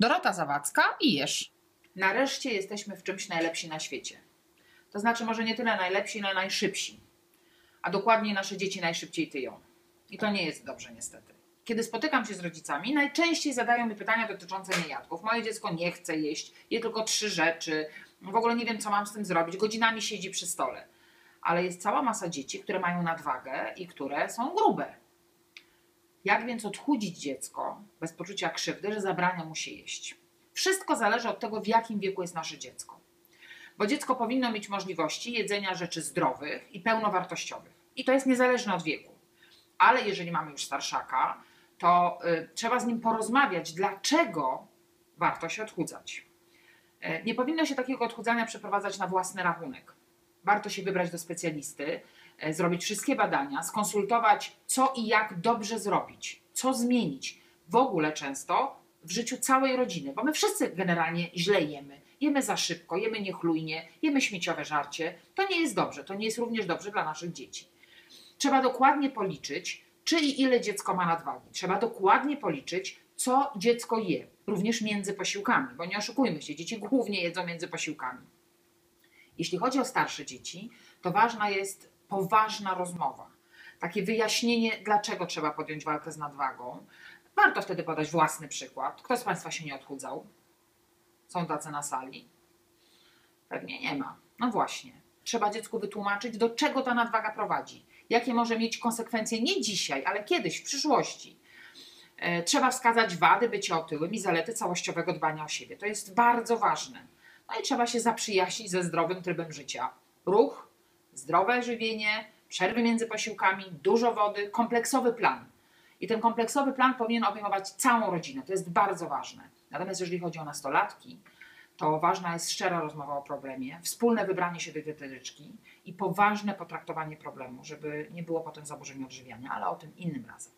Dorota Zawadzka i jesz. Nareszcie jesteśmy w czymś najlepsi na świecie. To znaczy może nie tyle najlepsi, ale najszybsi. A dokładniej nasze dzieci najszybciej tyją. I to nie jest dobrze niestety. Kiedy spotykam się z rodzicami, najczęściej zadają mi pytania dotyczące niejadków. Moje dziecko nie chce jeść, je tylko trzy rzeczy. W ogóle nie wiem, co mam z tym zrobić. Godzinami siedzi przy stole. Ale jest cała masa dzieci, które mają nadwagę i które są grube. Jak więc odchudzić dziecko bez poczucia krzywdy, że zabrania mu się jeść? Wszystko zależy od tego, w jakim wieku jest nasze dziecko. Bo dziecko powinno mieć możliwości jedzenia rzeczy zdrowych i pełnowartościowych. I to jest niezależne od wieku. Ale jeżeli mamy już starszaka, to y, trzeba z nim porozmawiać, dlaczego warto się odchudzać. Y, nie powinno się takiego odchudzania przeprowadzać na własny rachunek. Warto się wybrać do specjalisty, y, zrobić wszystkie badania, skonsultować, co i jak dobrze zrobić, co zmienić. W ogóle często w życiu całej rodziny, bo my wszyscy generalnie źle jemy. Jemy za szybko, jemy niechlujnie, jemy śmieciowe żarcie. To nie jest dobrze, to nie jest również dobrze dla naszych dzieci. Trzeba dokładnie policzyć, czy i ile dziecko ma nadwagi. Trzeba dokładnie policzyć, co dziecko je, również między posiłkami, bo nie oszukujmy się, dzieci głównie jedzą między posiłkami. Jeśli chodzi o starsze dzieci, to ważna jest poważna rozmowa. Takie wyjaśnienie, dlaczego trzeba podjąć walkę z nadwagą. Warto wtedy podać własny przykład. Kto z Państwa się nie odchudzał? Są tacy na sali? Pewnie nie ma. No właśnie. Trzeba dziecku wytłumaczyć, do czego ta nadwaga prowadzi. Jakie może mieć konsekwencje nie dzisiaj, ale kiedyś, w przyszłości. E, Trzeba wskazać wady bycia otyłym i zalety całościowego dbania o siebie. To jest bardzo ważne. No i trzeba się zaprzyjaźnić ze zdrowym trybem życia. Ruch, zdrowe żywienie, przerwy między posiłkami, dużo wody, kompleksowy plan. I ten kompleksowy plan powinien obejmować całą rodzinę. To jest bardzo ważne. Natomiast jeżeli chodzi o nastolatki, to ważna jest szczera rozmowa o problemie, wspólne wybranie się dietetyczki i poważne potraktowanie problemu, żeby nie było potem zaburzeń odżywiania, ale o tym innym razem.